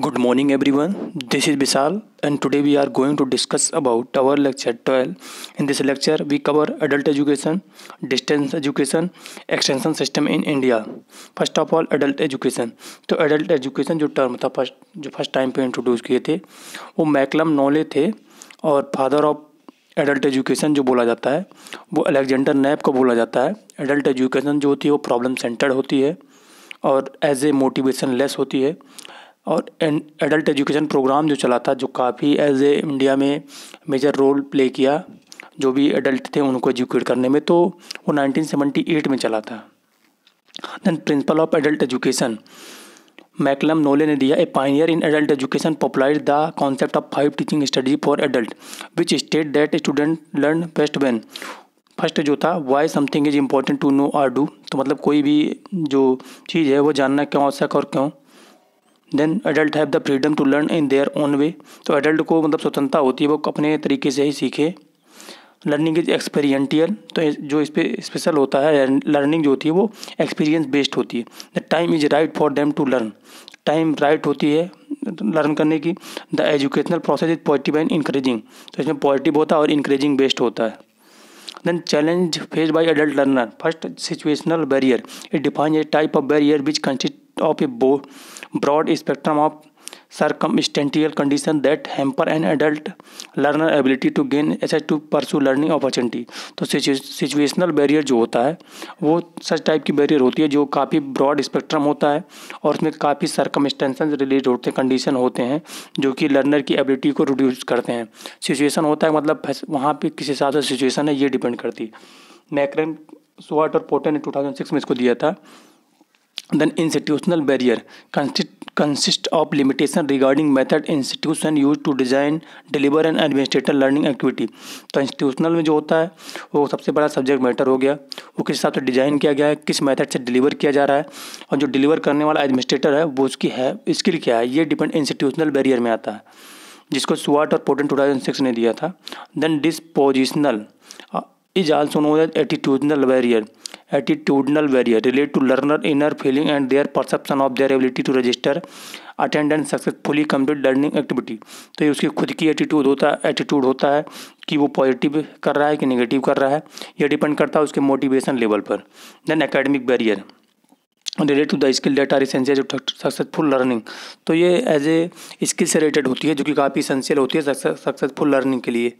Good morning everyone this is Vishal and today we are going to discuss about our lecture twelve in this lecture we cover adult education distance education extension system in India first of all adult education तो adult education जो term था first जो first time पर introduce किए थे वो Malcolm Knowles थे और फादर ऑफ एडल्ट एजुकेशन जो बोला जाता है वो अलेक्जेंडर नैप को बोला जाता है एडल्ट एजुकेशन जो होती है वो प्रॉब्लम सेंटर्ड होती है और एज ए मोटिवेशन लेस होती है और एडल्ट एजुकेशन प्रोग्राम जो चला था जो काफ़ी एज ए इंडिया में मेजर रोल प्ले किया जो भी एडल्ट थे उनको एजुकेट करने में तो वो 1978 में चला था then principle of adult education Malcolm Knowles ने दिया a pioneer in adult education popularize the concept of five teaching study for adult which state that student learn best when first जो था why something is important to know or do तो मतलब कोई भी जो चीज़ है वो जानना क्यों आवश्यक और क्यों then adult have the freedom to learn in their own way तो एडल्ट को मतलब स्वतंत्रता होती है वो अपने तरीके से ही सीखे लर्निंग इज एक्सपेरियंटियल तो जो इस पर स्पेशल होता है लर्निंग जो होती है वो एक्सपीरियंस बेस्ड होती है the time is right for them to learn time right होती है लर्न करने की the educational process is positive and encouraging तो इसमें पॉजिटिव होता है और इंक्रेजिंग बेस्ड होता है then challenge face by adult learner first situational barrier it define a type of barrier which consist of a broad spectrum of circumstantial condition that hamper an adult learner ability to gain as to pursue learning opportunity तो situational barrier जो होता है वो such type की barrier होती है जो काफ़ी ब्रॉड स्पेक्ट्रम होता है और उसमें काफ़ी स्टेंशन रिलेट होते हैं कंडीशन होते हैं जो कि लर्नर की एबिलिटी को रिड्यूस करते हैं सिचुएशन होता है मतलब वहाँ पर किस हिसाब से सिचुएशन है ये डिपेंड करती है मैक्रम स्वाट और पोटे ने टू थाउजेंड सिक्स में इसको दिया था then institutional barrier consist of limitation regarding method institution use to design deliver and administrator learning activity तो इंस्टीट्यूशनल में जो होता है वो सबसे बड़ा सब्जेक्ट मैटर हो गया वो किस हिसाब से डिज़ाइन किया गया है किस मैथड से डिलीवर किया जा रहा है और जो डिलीवर करने वाला एडमिनिस्ट्रेटर है वो उसकी है स्किल क्या है ये डिपेंड इंस्टीट्यूशनल बैरियर में आता है जिसको स्वाट और पोर्टन टू थाउजेंड सिक्स ने दिया था then dispositional is also known as barrier attitudinal barrier relate to learner inner feeling and their perception of their ability to register attend and successfully complete learning activity तो ये उसकी खुद की attitude होता है एटीट्यूड होता है कि वो पॉजिटिव कर रहा है कि नेगेटिव कर रहा है ये डिपेंड करता है उसके मोटिवेशन लेवल पर then academic barrier relate to the skill that are essential successful learning तो ये एज ए स्किल से रिलेटेड होती है जो कि काफ़ी इसेंशियल होती है सक्सेसफुल लर्निंग के लिए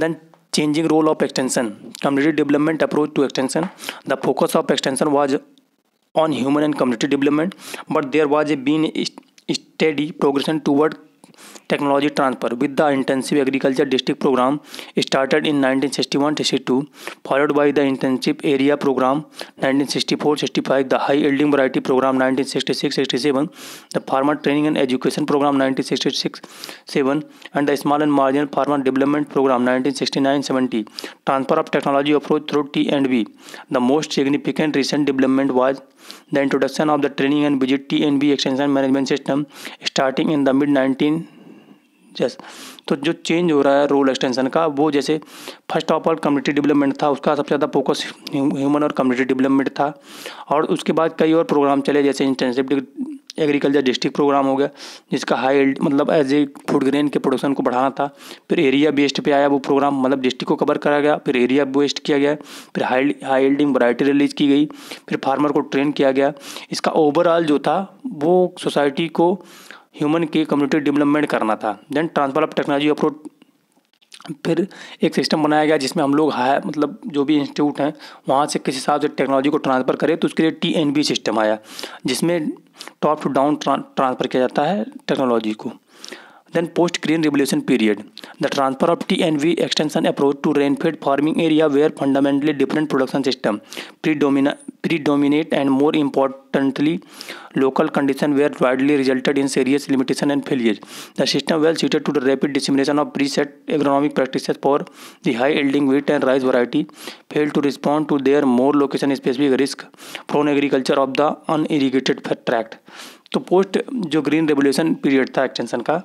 then changing role of extension community development approach to extension the focus of extension was on human and community development but there was a been steady progression toward Technology transfer with the intensive agriculture district program started in 1961-62, followed by the intensive area program 1964-65, the high yielding variety program 1966-67, the farmer training and education program 1966-67, and the small and marginal farmer development program 1969-70. Transfer of technology approach through T&B. The most significant recent development was the introduction of the training and visit T and V extension management system starting in the mid nineteen जैस तो जो change हो रहा है role extension का वो जैसे first of all community development था उसका सबसे ज़्यादा फोकस ह्यूमन और कम्युनिटी डेवलपमेंट था और उसके बाद कई और प्रोग्राम चले जैसे इंटेंसिव एग्रीकल्चर डिस्ट्रिक्ट प्रोग्राम हो गया जिसका हाई मतलब एज ए फूड ग्रेन के प्रोडक्शन को बढ़ाना था फिर एरिया बेस्ड पे आया वो प्रोग्राम मतलब डिस्ट्रिक्ट को कवर करा गया फिर एरिया बेस्ड किया गया फिर high high yielding variety release की गई फिर फार्मर को ट्रेन किया गया इसका ओवरऑल जो था वो सोसाइटी को ह्यूमन के कम्युनिटी डेवलपमेंट करना था then transfer of technology approach फिर एक सिस्टम बनाया गया जिसमें हम लोग हाई मतलब जो भी इंस्टीट्यूट हैं वहाँ से किस हिसाब से टेक्नोलॉजी को ट्रांसफ़र करें तो उसके लिए टी एन बी सिस्टम आया जिसमें टॉप तो टू डाउन ट्रांसफ़र किया जाता है टेक्नोलॉजी को then post green revolution period the transfer of T and V extension approach to rainfed farming area where fundamentally different production system predominate predominate and more importantly local condition were widely resulted in serious limitation and failures the system well suited to the rapid dissemination of preset agronomic practices for the high yielding wheat and rice variety failed to respond to their more location specific risk prone agriculture of the unirrigated tract तो post जो green revolution period था extension का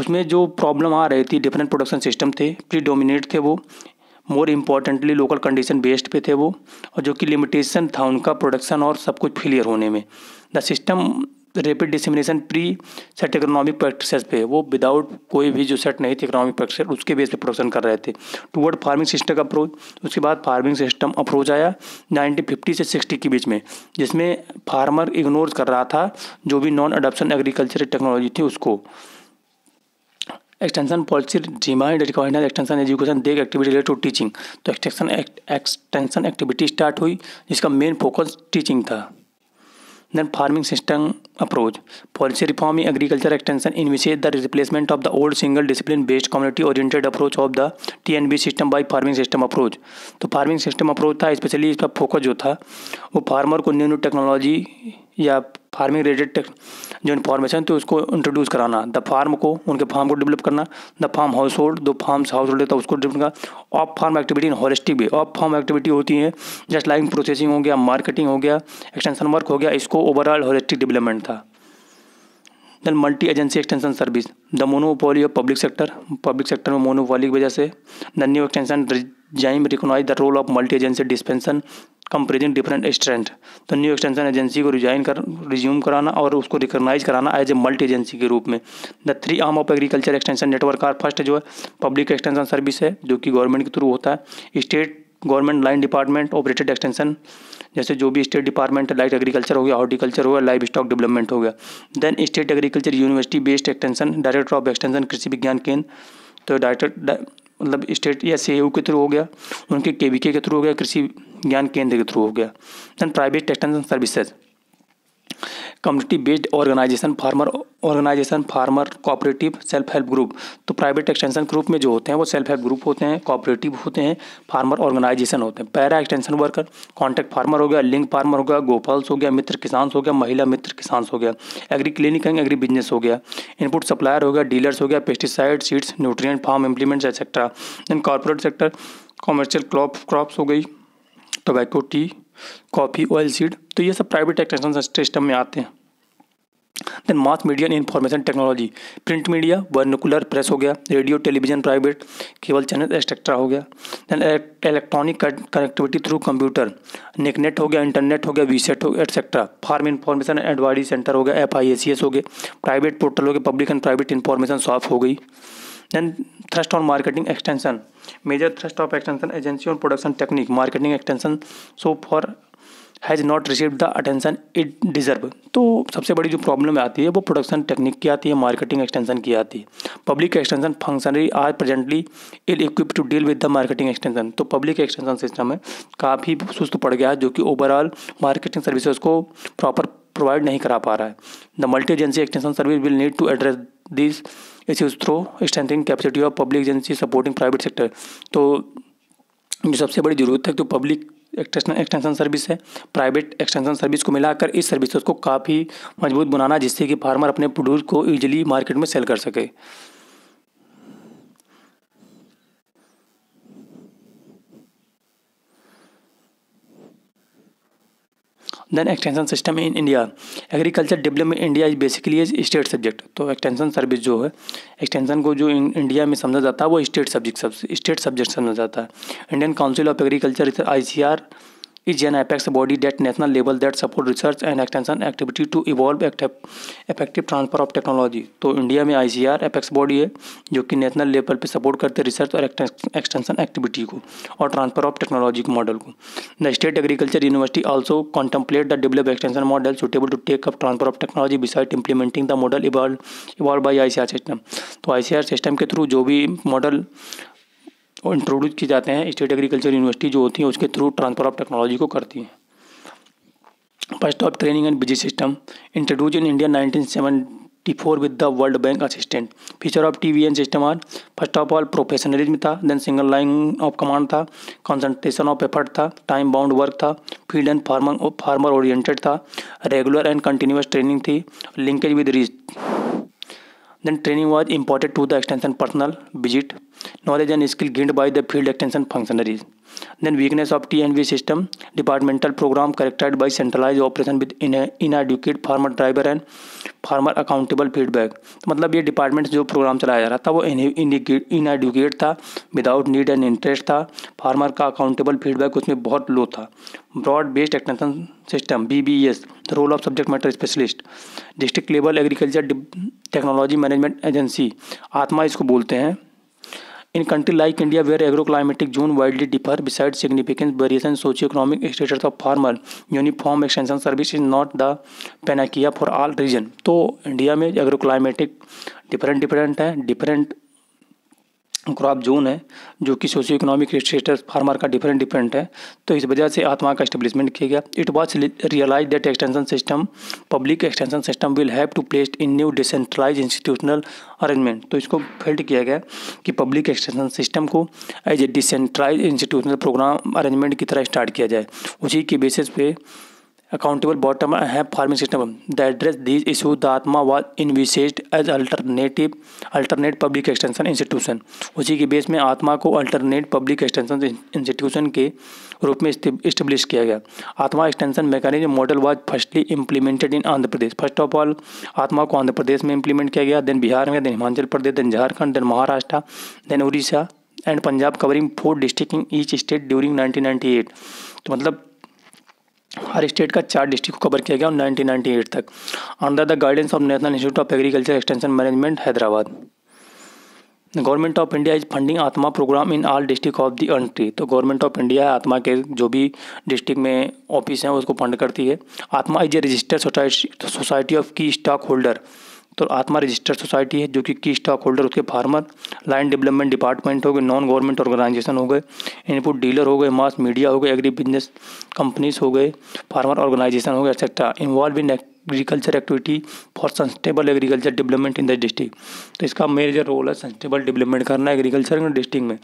उसमें जो problem आ रही थी different production system थे प्रीडोमिनेट थे वो more importantly local condition based पे थे वो और जो कि लिमिटेशन था उनका प्रोडक्शन और सब कुछ फेलियर होने में the system rapid dissemination preset economic practice पे वो विदाउट कोई भी जो सेट नहीं थे इकोनॉमिक प्रैक्टिस उसके बेस पे प्रोडक्शन कर रहे थे टूवर्ड फार्मिंग सिस्टम अप्रोच उसके बाद फार्मिंग सिस्टम अप्रोच आया नाइनटीन फिफ्टी से सिक्सटी के बीच में जिसमें फार्मर इग्नोर कर रहा था जो भी नॉन अडोप्शन एग्रीकल्चर टेक्नोलॉजी थी उसको extension policy demand required extension education देख एक्टिविटी रिलेटेड टू टीचिंग तो एक्सटेंशन एक्सटेंशन एक्टिविटी स्टार्ट हुई जिसका मेन फोकस टीचिंग था then farming system approach policy reform in agriculture extension in initiate the replacement of the old single discipline based community oriented approach of the T N B system by farming system approach तो farming system approach था specially इसका focus जो था वो farmer को new new technology या farming related जो information थी उसको इंट्रोड्यूस कराना द फार्म को उनके फार्म को डेवलप करना द फार्म हाउस होल्ड दो फार्म्स हाउस होल्ड था उसको डेवलप करना of farm activity in holistic भी ऑफ फार्म एक्टिविटी होती है जस्ट लाइक प्रोसेसिंग हो गया मार्केटिंग हो गया एक्सटेंशन वर्क हो गया इसको ओवरऑल हॉलिस्टिक डेवलपमेंट था then multi agency extension service the monopoly of public sector public sector में मोनोपोली की वजह से the new extension regime recognise the role of multi agency dispensation comparison different strength तो new extension agency को resign कर resume कराना और उसको रिकॉग्नाइज कराना एज ए मल्टी एजेंसी के रूप में the three arm of agriculture extension network are first जो है पब्लिक एक्सटेंशन सर्विस है जो कि गवर्नमेंट के थ्रू होता है state government line department operated extension जैसे जो भी स्टेट डिपार्टमेंट लाइट एग्रीकल्चर हो गया हॉर्टिकल्चर हो गया लाइफ स्टॉक डेवलपमेंट हो गया then state agriculture university based extension director of extension Krishi Vigyan Kendra तो डायरेक्टर मतलब स्टेट या सी के थ्रू हो गया उनके के के थ्रू हो गया कृषि ज्ञान केंद्र के थ्रू हो गया then private extension services community based organisation farmer organisation farmer cooperative self help group तो प्राइवेट एक्सटेंशन ग्रुप में जो होते हैं वो सेल्फ हेल्प ग्रुप होते हैं कोऑपरेटिव होते हैं फार्मर ऑर्गेनाइजेशन होते हैं para extension worker contract farmer हो गया लिंक फार्मर हो गया गोपाल्स हो गया मित्र किसान हो गया महिला मित्र किसान हो गया agri clinic and agri business हो गया इनपुट सप्लायर हो गया डीलर्स हो गया pesticide seeds nutrient farm implements etcetera then corporate sector commercial crop crops हो गई tobacco tea coffee oil seed तो ये सब प्राइवेट एक्सटेंशन सिस्टम में आते हैं then mass media and information technology print media vernacular press हो गया radio television private cable channel etcetera हो गया then electronic connectivity through computer नेकनेट हो गया इंटरनेट हो गया वीसेट हो गया etcetera farm information advisory centre हो गया एफ आई सी एस हो गए प्राइवेट पोर्टल हो गए public and private information soft हो गई then thrust on marketing extension major thrust of extension agency on production technique marketing extension so far has not receive the attention it deserve तो सबसे बड़ी जो problem आती है वो प्रोडक्शन टेक्निक की आती है मार्केटिंग एक्सटेंशन की आती है public extension functionary are presently ill equip to deal with the marketing extension तो पब्लिक एक्सटेंशन सिस्टम है काफ़ी सुस्त पड़ गया है जो कि ओवरऑल मार्केटिंग सर्विसेज को प्रॉपर प्रोवाइड नहीं करा पा रहा है the multi agency extension service will need to address this issues through strengthening capacity of public agency supporting private sector तो जो सबसे बड़ी ज़रूरत है तो पब्लिक एक्सटेंशन सर्विस है प्राइवेट एक्सटेंशन सर्विस को मिलाकर इस सर्विस को काफ़ी मजबूत बनाना जिससे कि फार्मर अपने प्रोड्यूस को ईजिली मार्केट में सेल कर सके then extension system in India agriculture development India is basically is state subject तो एक्सटेंशन सर्विस जो है एक्सटेंशन को जो इंडिया में समझा जाता है वो स्टेट सब्जेक्ट स्टेट सब्जेक्ट समझा जाता है Indian council of agriculture I C R is an apex body that national level that support research and extension activity to evolve effective transfer of technology तो India में I C R apex body है जो कि national level पे support करते research और extension activity को और ट्रांसफर ऑफ टेक्नोलॉजी के मॉडल को the state agriculture university also contemplate the develop extension model suitable to take up transfer of technology beside implementing the model evolve evolve by I C R system तो I C R system के through जो भी model और introduce किए जाते हैं state agriculture university जो होती है उसके थ्रू ट्रांसफर ऑफ टेक्नोलॉजी को करती है first of training and busy system introduce in India nineteen seventy four with the world bank assistant feature of T V N system are first of all professionalism था then single line of command था concentration of effort था time bound work था field and farmer farmer oriented था regular and continuous training थी linkage with रीज Then training was imparted to the extension personnel, visit, knowledge and skill gained by the field extension functionaries. then weakness of tnv system departmental program by by centralized operation with inadequate farmer driver and farmer accountable feedback तो मतलब ये department जो programme चलाया जा रहा था वो inadequate था विदाउट नीड एंड इंटरेस्ट था फार्मर का अकाउंटेबल फीडबैक उसमें बहुत लो था broad based extension system B B S role of subject matter specialist district level agriculture technology management agency ATMA इसको बोलते हैं in country like India where agro climatic zone widely differ beside significance variation socio economic status of farmer uniform extension service is not the panacea for all region तो India में agro climatic different different है different crop zone है जो कि socio economic status farmer का different different है तो इस वजह से आत्मा का स्टेब्लिशमेंट किया गया it was realise that extension system public extension system will have to placed in new decentralise institutional arrangement तो इसको फेल्ड किया गया कि पब्लिक एक्सटेंशन सिस्टम को as a decentralise institutional programme arrangement की तरह स्टार्ट किया जाए उसी के बेसिस पे accountable bottom have farming system the address these issues ATMA atma in envisaged as alternative alternate public extension institution उसी के बेस में आत्मा को अल्टरनेट पब्लिक एक्सटेंशन इंस्टीट्यूशन के रूप में इस्टेब्लिश किया गया ATMA extension mechanism model was firstly implemented in Andhra Pradesh first of all ATMA को आंध्र प्रदेश में इम्प्लीमेंट किया गया देन बिहार में then Himachal Pradesh then Jharkhand then Maharashtra then Orissa and Punjab covering four district in each state during 1998 तो मतलब हर state का चार डिस्ट्रिक्ट को कवर किया गया और 1998 तक under the guidance of national institute of agriculture extension management Hyderabad government of India is funding ATMA programme in all district of the country तो गवर्नमेंट ऑफ इंडिया आत्मा के जो भी डिस्ट्रिक्ट में ऑफिस हैं उसको फंड करती है ATMA is a registered society of key stock holder तो आत्मा रजिस्टर्ड सोसाइटी है जो कि की स्टॉक होल्डर उसके फार्मर लाइन डेवलपमेंट डिपार्टमेंट हो गए नॉन गवर्नमेंट ऑर्गेनाइजेशन हो गए इनपुट डीलर हो गए मास मीडिया हो गए एग्री बिजनेस कंपनीज हो गए फार्मर ऑर्गेनाइजेशन हो गए etcetera involve in agriculture activity for sustainable agriculture development in the district तो इसका मेजर रोल है सस्टेबल डेवलपमेंट करना एग्रीकल्चर डिस्ट्रिक्ट में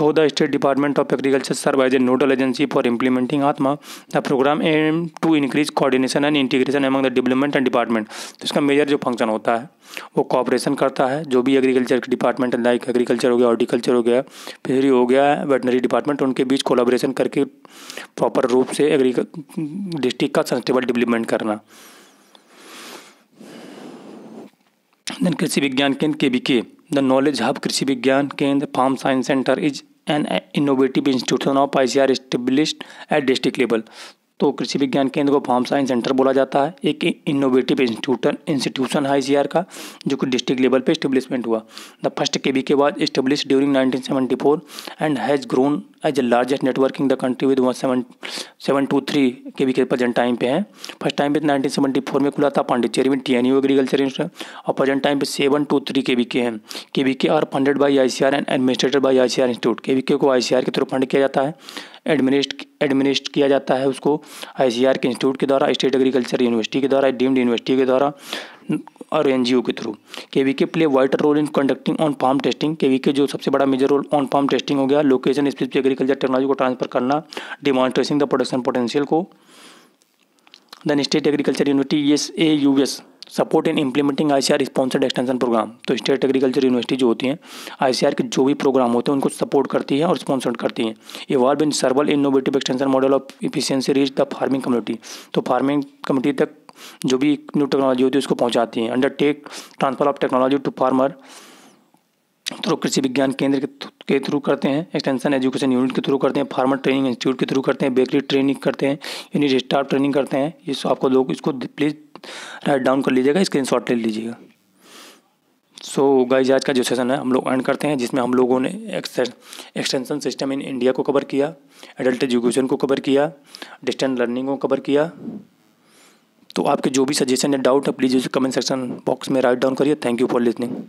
though the state department of agriculture serve as a nodal agency for implementing ATMA the programme aim to increase coordination and integration among the development and department तो इसका मेजर जो function होता है वो cooperation करता है जो भी एग्रीकल्चर के डिपार्टमेंट लाइक एग्रीकल्चर हो गया हॉर्टिकल्चर हो गया फिशरी हो गया वेटनरी डिपार्टमेंट उनके बीच कोलाब्रेशन करके प्रॉपर रूप से एग्री डिस्ट्रिक्ट का सस्टेबल डेवलपमेंट करना कृषि Vigyan Kendra K B K the knowledge hub Krishi Vigyan Kendra farm science centre is and innovative institutions of ICR established at district level. तो कृषि विज्ञान केंद्र को फार्म साइंस सेंटर बोला जाता है एक इनोवेटिव इंस्टीट्यूशन इंस्टीट्यूशन है आई का जो कि डिस्ट्रिक्ट लेवल पे इस्टेब्लिशमेंट हुआ the first K B K बाद establish during 1974 and has grown as the largest network in the country with one seven seven two three K B K present time पे है first time पे four में खुला था पांडिचेरी में T N U agriculture institute और present time पे seven two three K B K हैं K B K are funded by I C R and administered by I C R institute K B K को I C R के through fund किया जाता है administer administer किया जाता है उसको आईसीआर के इंस्टीट्यूट के द्वारा स्टेट एग्रीकल्चर यूनिवर्सिटी के द्वारा डीम्ड यूनिवर्सिटी के द्वारा और एन के through K V K play vital role in conducting on farm testing K V K जो सबसे बड़ा major role on farm testing हो गया लोकेशन स्पेसिफिक एग्रीकल्चर टेक्नोलॉजी को ट्रांसफर करना डिमॉन्स्ट्रेसिंग द प्रोडक्शन पोटेंशियल को then state agriculture university S A U S support in implementing I C sponsored extension programme तो state agriculture university जो होती हैं आई के जो भी प्रोग्राम होते हैं उनको सपोर्ट करती है और स्पॉन्सर्ड करती है ये वार in several innovative extension model of efficiency reach the farming community तो फार्मिंग कम्युनिटी तक जो भी न्यू टेक्नोलॉजी होती है उसको पहुँचाती है undertake transfer of technology to farmer through Krishi Vigyan Kendra के थ्रू करते हैं एक्सटेंशन एजुकेशन यूनिट के थ्रू करते हैं फार्मर ट्रेनिंग इंस्टीट्यूट के थ्रू करते हैं बेकरी ट्रेनिंग करते हैं यूनिट स्टाफ ट्रेनिंग करते हैं ये आपको लोग इसको प्लीज़ राइट डाउन कर लीजिएगा स्क्रीन ले लीजिएगा सो so, गाइज आज का जो सेशन है हम लोग एंड करते हैं जिसमें हम लोगों ने एक्सटेंशन सिस्टम इन इंडिया को कवर किया एडल्ट एजुकेशन को कवर किया डिस्टेंस लर्निंग को कवर किया तो आपके जो भी सजेशन या डाउट है प्लीज़ उसे कमेंट सेक्शन बॉक्स में राइट डाउन करिए थैंक यू फॉर लिसनिंग